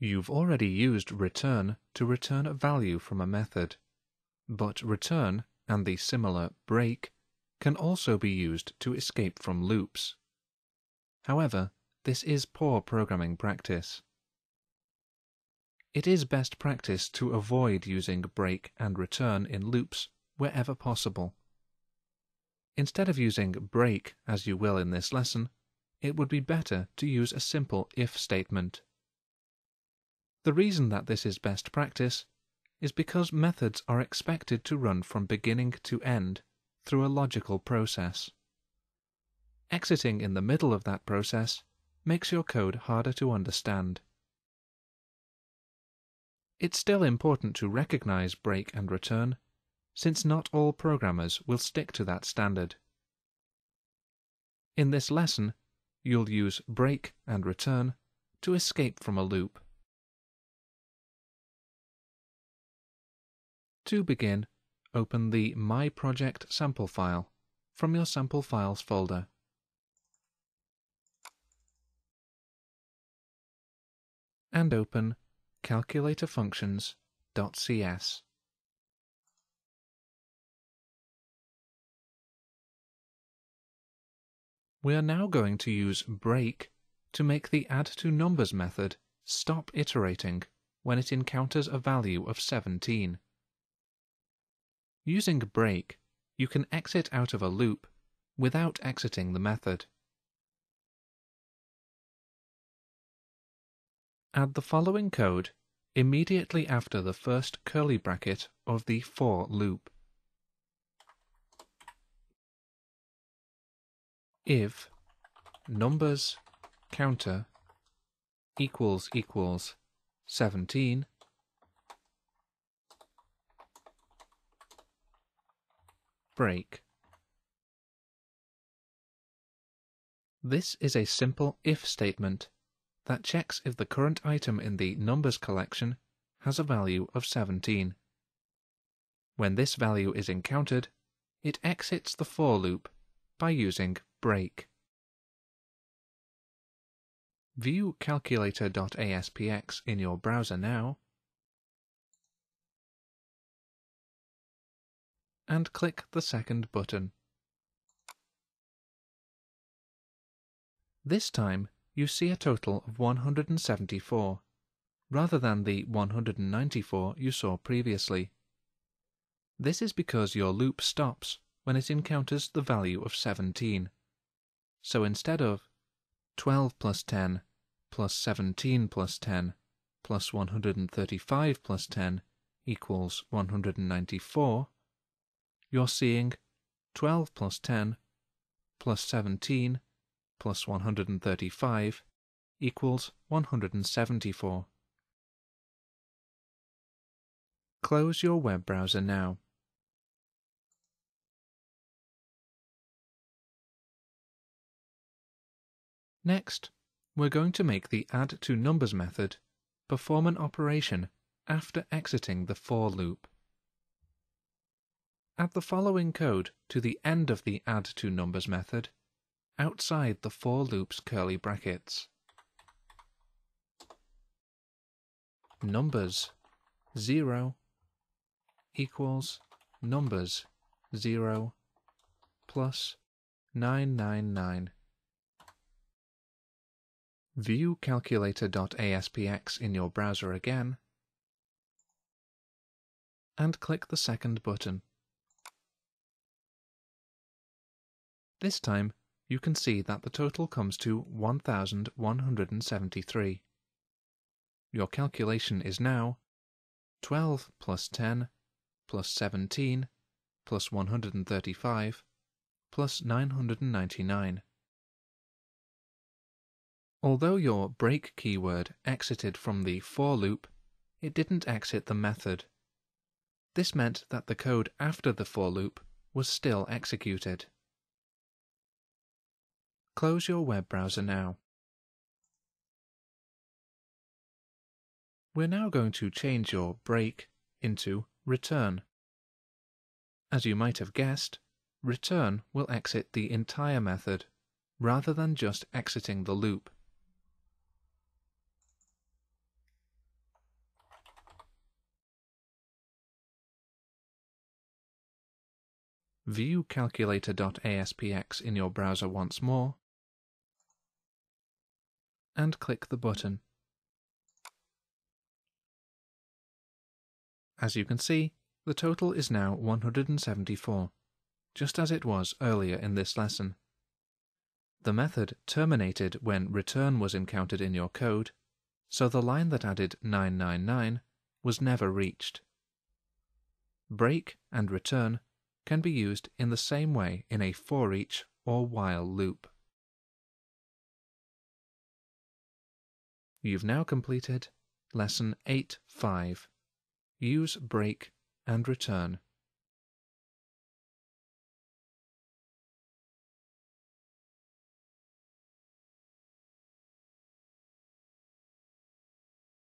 You've already used return to return a value from a method, but return and the similar break can also be used to escape from loops. However, this is poor programming practice. It is best practice to avoid using break and return in loops wherever possible. Instead of using break as you will in this lesson, it would be better to use a simple if statement. The reason that this is best practice is because methods are expected to run from beginning to end through a logical process. Exiting in the middle of that process makes your code harder to understand. It's still important to recognize break and return, since not all programmers will stick to that standard. In this lesson, you'll use break and return to escape from a loop. To begin, open the My Project sample file from your Sample Files folder. And open calculatorfunctions.cs. We are now going to use break to make the add to numbers method stop iterating when it encounters a value of 17. Using break, you can exit out of a loop without exiting the method. Add the following code immediately after the first curly bracket of the for loop. if numbers counter equals equals 17 break This is a simple if statement that checks if the current item in the numbers collection has a value of 17. When this value is encountered, it exits the for loop by using break. View calculator.aspx in your browser now and click the second button. This time you see a total of 174, rather than the 194 you saw previously. This is because your loop stops when it encounters the value of 17. So instead of 12 plus 10 plus 17 plus 10 plus 135 plus 10 equals 194, you're seeing 12 plus 10 plus 17 plus 135 equals 174. Close your web browser now. Next, we're going to make the add to numbers method perform an operation after exiting the for loop. Add the following code to the end of the add to numbers method outside the for loop's curly brackets. Numbers 0 equals numbers 0 plus 999 View calculator.aspx in your browser again, and click the second button. This time, you can see that the total comes to 1173. Your calculation is now 12 plus 10 plus 17 plus 135 plus 999. Although your break keyword exited from the for loop, it didn't exit the method. This meant that the code after the for loop was still executed. Close your web browser now. We're now going to change your break into return. As you might have guessed, return will exit the entire method, rather than just exiting the loop. View calculator.aspx in your browser once more, and click the button. As you can see, the total is now 174, just as it was earlier in this lesson. The method terminated when return was encountered in your code, so the line that added 999 was never reached. Break and return can be used in the same way in a for each or while loop. You've now completed Lesson 8.5 Use break and return.